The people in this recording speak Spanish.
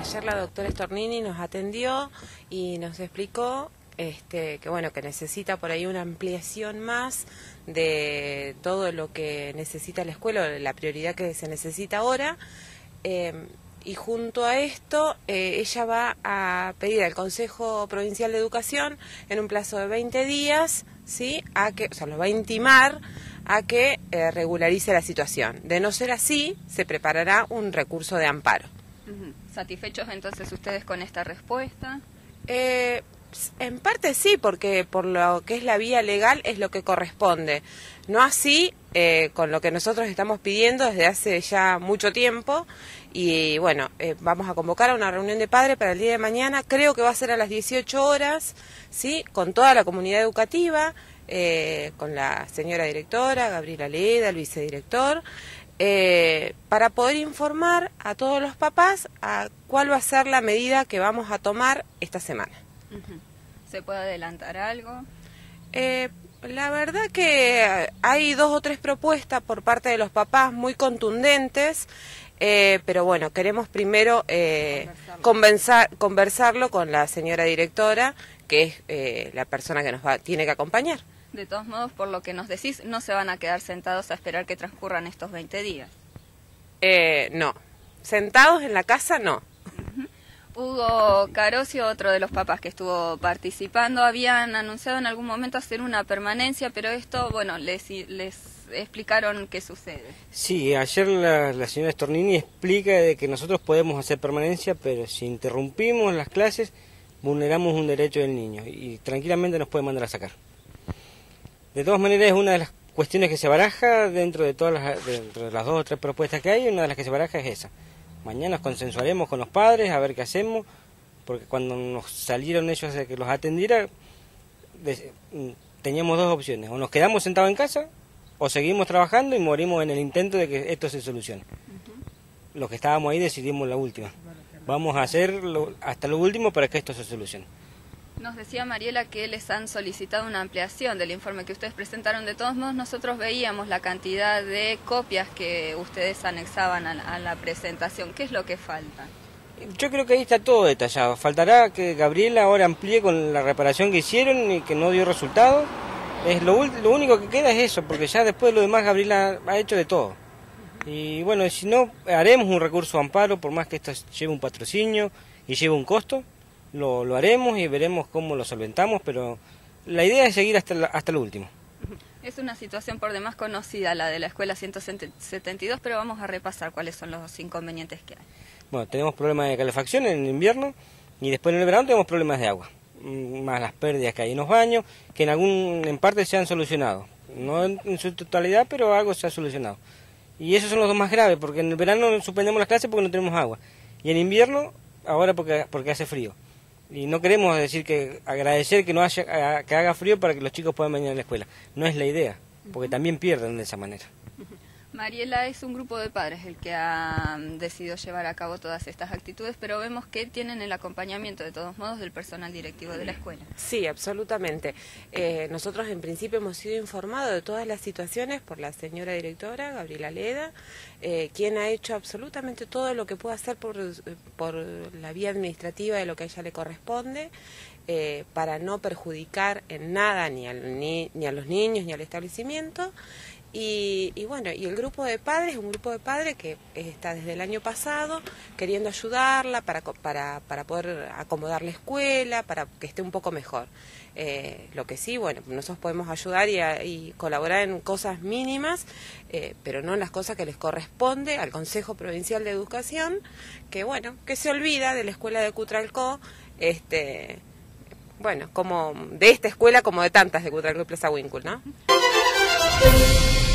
ayer la doctora Stornini nos atendió y nos explicó este, que bueno que necesita por ahí una ampliación más de todo lo que necesita la escuela, la prioridad que se necesita ahora. Eh, y junto a esto eh, ella va a pedir al Consejo Provincial de Educación en un plazo de 20 días, ¿sí? A que, o sea, lo va a intimar a que eh, regularice la situación. De no ser así, se preparará un recurso de amparo. ¿Satisfechos entonces ustedes con esta respuesta? Eh, en parte sí, porque por lo que es la vía legal es lo que corresponde. No así eh, con lo que nosotros estamos pidiendo desde hace ya mucho tiempo. Y bueno, eh, vamos a convocar a una reunión de padres para el día de mañana. Creo que va a ser a las 18 horas, ¿sí? Con toda la comunidad educativa, eh, con la señora directora, Gabriela Leda, el vicedirector. Para poder informar a todos los papás a cuál va a ser la medida que vamos a tomar esta semana. ¿Se puede adelantar algo? Eh, la verdad que hay dos o tres propuestas por parte de los papás muy contundentes, eh, pero bueno, queremos primero eh, conversarlo con la señora directora, que es eh, la persona que nos va, tiene que acompañar. De todos modos, por lo que nos decís, no se van a quedar sentados a esperar que transcurran estos 20 días. no, sentados en la casa no. Hugo Carosio, otro de los papás que estuvo participando, habían anunciado en algún momento hacer una permanencia, pero esto, bueno, les, les explicaron qué sucede. Sí, ayer la, señora Stornini explica de que nosotros podemos hacer permanencia, pero si interrumpimos las clases, vulneramos un derecho del niño y tranquilamente nos puede mandar a sacar. De todas maneras, es una de las cuestiones que se baraja dentro de todas las, dentro de las dos o tres propuestas que hay, una de las que se baraja es esa Mañana nos consensuaremos con los padres a ver qué hacemos, porque cuando nos salieron ellos a que los atendiera, mm, teníamos dos opciones, o nos quedamos sentados en casa, o seguimos trabajando y morimos en el intento de que esto se solucione. Los que estábamos ahí decidimos la última. Vamos a hacer hasta lo último para que esto se solucione. Nos decía Mariela que les han solicitado una ampliación del informe que ustedes presentaron. De todos modos, nosotros veíamos la cantidad de copias que ustedes anexaban a, la presentación. ¿Qué es lo que falta? Yo creo que ahí está todo detallado. Faltará que Gabriela ahora amplíe con la reparación que hicieron y que no dio resultado. Es lo, lo único que queda es eso, porque ya después de lo demás Gabriela ha hecho de todo. Y bueno, si no, haremos un recurso amparo, por más que esto lleve un patrocinio y lleve un costo lo, lo haremos y veremos cómo lo solventamos, pero la idea es seguir hasta, hasta lo último. Es una situación por demás conocida la de la escuela 172, pero vamos a repasar cuáles son los inconvenientes que hay. Bueno, tenemos problemas de calefacción en el invierno y después en el verano tenemos problemas de agua, mm, más las pérdidas que hay en los baños, que en algún en parte se han solucionado, no en, su totalidad, pero algo se ha solucionado. Y esos son los dos más graves, porque en el verano suspendemos las clases porque no tenemos agua, y en invierno ahora porque, porque hace frío. Y no queremos decir que agradecer que no haya que haga frío para que los chicos puedan venir a la escuela. No es la idea, porque también pierden de esa manera. Mariela es un grupo de padres el que ha mm, decidido llevar a cabo todas estas actitudes, pero vemos que tienen el acompañamiento de todos modos del personal directivo de la escuela. Sí, absolutamente. Eh, nosotros en principio hemos sido informados de todas las situaciones por la señora directora, Gabriela Leda, eh, quien ha hecho absolutamente todo lo que puede hacer por, por la vía administrativa de lo que a ella le corresponde. Eh, para no perjudicar en nada ni, ni, ni a los niños ni al establecimiento. Y, bueno, y el grupo de padres, un grupo de padres que está desde el año pasado queriendo ayudarla para, para, para poder acomodar la escuela, para que esté un poco mejor. Eh, lo que sí, bueno, nosotros podemos ayudar y, colaborar en cosas mínimas, eh, pero no en las cosas que les corresponde al Consejo Provincial de Educación, que bueno, que se olvida de la escuela de Cutralcó, este, bueno, como de esta escuela como de tantas de Cutralcó y Plaza Winkle, ¿no? Thank you.